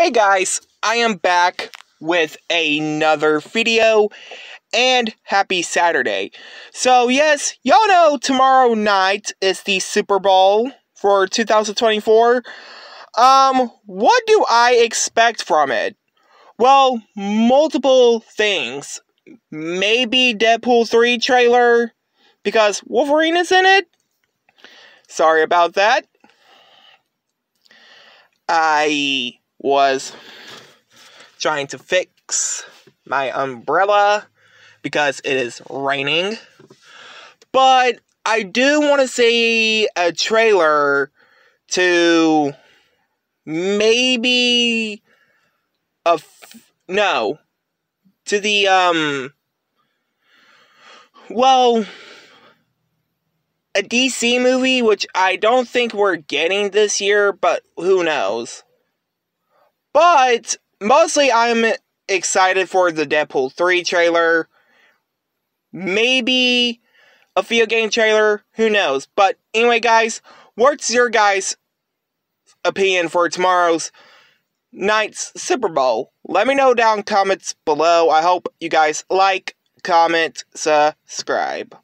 Hey guys, I am back with another video and happy Saturday. So yes, y'all know tomorrow night is the Super Bowl for 2024. Um, what do I expect from it? Well, multiple things. Maybe Deadpool 3 trailer because Wolverine is in it. Sorry about that. I was trying to fix my umbrella because it is raining. But I do want to see a trailer to maybe a f- no to the um well a DC movie which I don't think we're getting this year but who knows but mostly I'm excited for the Deadpool 3 trailer. Maybe a field game trailer, who knows. But anyway, guys, what's your guys' opinion for tomorrow's night's Super Bowl? Let me know down comments below. I hope you guys like, comment, subscribe.